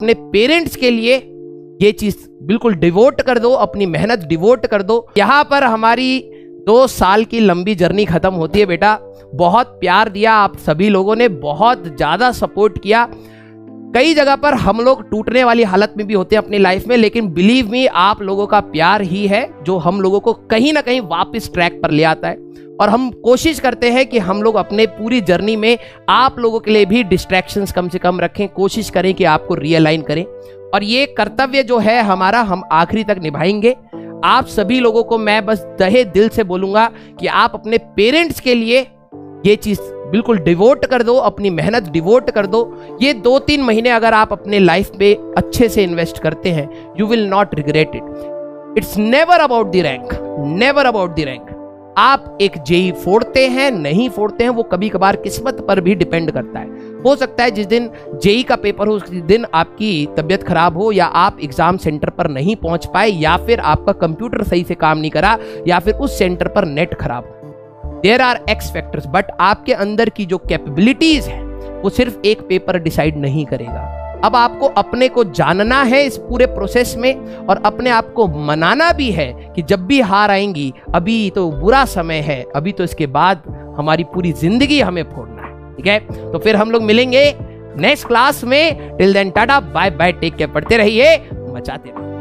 अपने पेरेंट्स के लिए ये चीज़ बिल्कुल डिवोट कर दो, अपनी मेहनत डिवोट कर दो। यहाँ पर हमारी दो साल की लंबी जर्नी खत्म होती है बेटा। बहुत प्यार दिया आप सभी लोगों ने, बहुत ज़्यादा सपोर्ट किया। कई जगह पर हम लोग टूटने वाली हालत में भी होते हैं अपनी लाइफ में, लेकिन बिलीव मी आप लोगों का प्यार ही है जो हम लोगों को कहीं ना कहीं वापस ट्रैक पर ले आता है। और हम कोशिश करते हैं कि हम लोग अपने पूरी जर्नी में आप लोगों के लिए भी डिस्ट्रैक्शंस कम से कम रखें, कोशिश करें कि आपको रियलाइन करें। और ये कर्तव्य जो है हमारा, हम आखिरी तक निभाएँगे। आप सभी लोगों को मैं बस दहे दिल से बोलूँगा कि आप अपने पेरेंट्स के लिए ये चीज़ बिल्कुल डिवोट कर दो, अपनी मेहनत डिवोट कर दो। ये दो तीन महीने अगर आप अपने लाइफ में अच्छे से इन्वेस्ट करते हैं you will not regret it it's never about the rank never about the rank आप एक जेई फोड़ते हैं, नहीं फोड़ते हैं, वो कभी कभार किस्मत पर भी डिपेंड करता है। हो सकता है जिस दिन जेई का पेपर हो, उस दिन आपकी तबीयत खराब हो, या आप एग्ज़ाम सेंटर पर नहीं पहुँच पाए, या फिर आपका कंप्यूटर सही से काम नहीं करा, या फिर उस सेंटर पर नेट खराब there are X factors but आपके अंदर की जो कैपेबिलिटीज है, वो सिर्फ़ एक पेपर डिसाइड नहीं करेगा। अब आपको अपने को जानना है इस पूरे प्रोसेस में और अपने आप को मनाना भी है कि जब भी हार आएँगी, अभी तो बुरा समय है, अभी तो इसके बाद हमारी पूरी ज़िंदगी हमें फोड़ना है। ठीक है? तो फिर हम लोग मिलेंगे नेक्स्ट क्लास में। Till then tata bye bye take care पढ़ते रहिए, मचाते रहिए।